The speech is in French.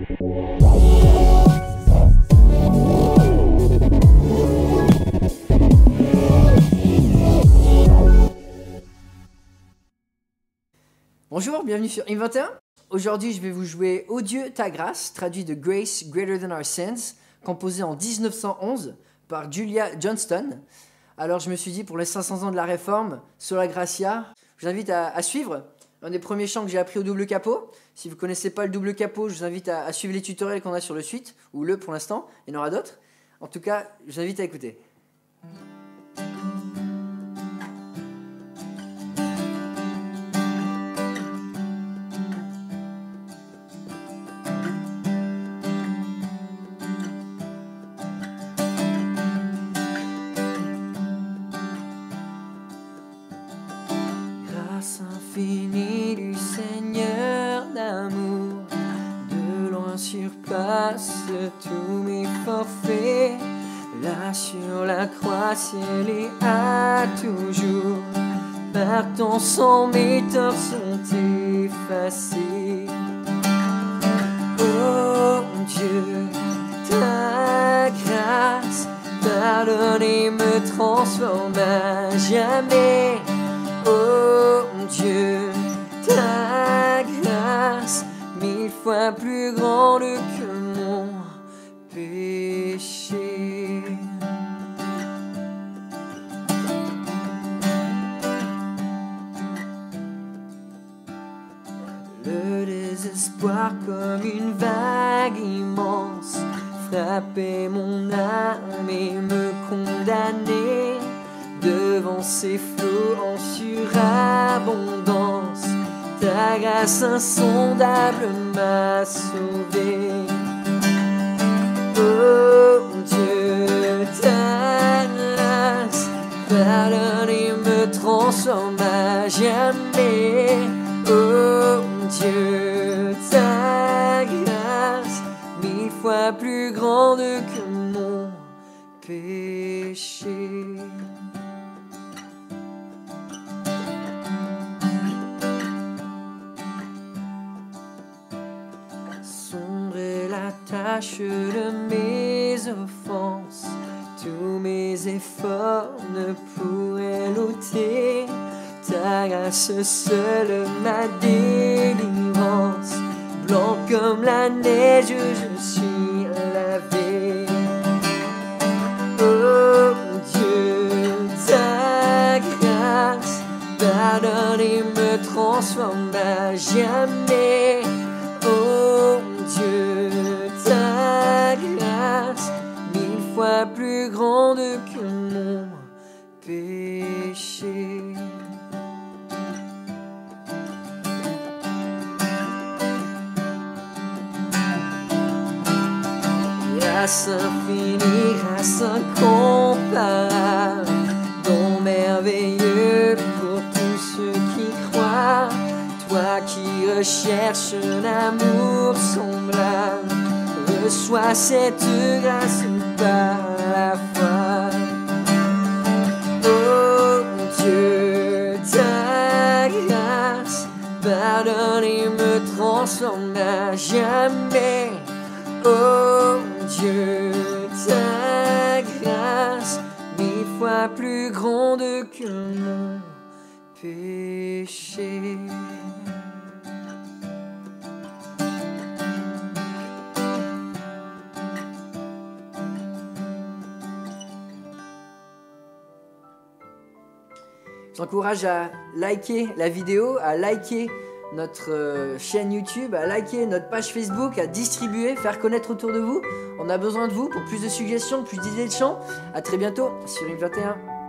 Bonjour, bienvenue sur In21. Aujourd'hui, je vais vous jouer Au Dieu ta grâce, traduit de Grace Greater Than Our Sins, composé en 1911 par Julia Johnston. Alors, je me suis dit, pour les 500 ans de la Réforme, sur la Gracia, je vous invite à, suivre un des premiers chants que j'ai appris au double capot. Si vous ne connaissez pas le double capot, je vous invite à, suivre les tutoriels qu'on a sur le suite, ou le pour l'instant, il y en aura d'autres. En tout cas, je vous invite à écouter. Tous mes forfaits. Là sur la croix, ciel et à toujours, par ton sang mes torts sont effacés. Oh Dieu, ta grâce pardonne et me transforme à jamais. Oh Dieu, ta grâce, mille fois plus grande que mon péché. Le désespoir comme une vague immense frappait mon âme et me condamnait devant ces flots en surabondance. Ta grâce insondable m'a sauvé. Oh Dieu, ta grâce pardonne et me transforme à jamais. Oh Dieu, ta grâce mille fois plus grande que mon péché. Tâche de mes offenses, tous mes efforts ne pourraient l'ôter. Ta grâce seule ma délivrance, blanc comme la neige, je suis lavé. Oh Dieu, ta grâce pardonne et me transforme à jamais. Oh Dieu, plus grande que mon péché. Grâce infinie, grâce incomparable, don merveilleux pour tous ceux qui croient. Toi qui recherches un amour semblable, reçois cette grâce Oh Dieu, ta grâce pardonne et me transforme à jamais. Oh Dieu, ta grâce mille fois plus grande que mon péché. T'encourage à liker la vidéo, à liker notre euh, chaîne YouTube, à liker notre page Facebook, à distribuer, faire connaître autour de vous. On a besoin de vous pour plus de suggestions, plus d'idées de chants. À très bientôt sur une 21.